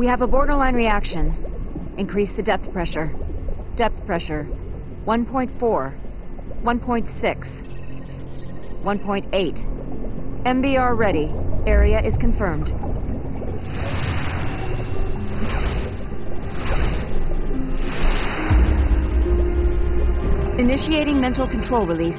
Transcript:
We have a borderline reaction. Increase the depth pressure. Depth pressure. 1.4. 1.6. 1.8. MBR ready. Area is confirmed. Initiating mental control release.